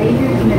crossings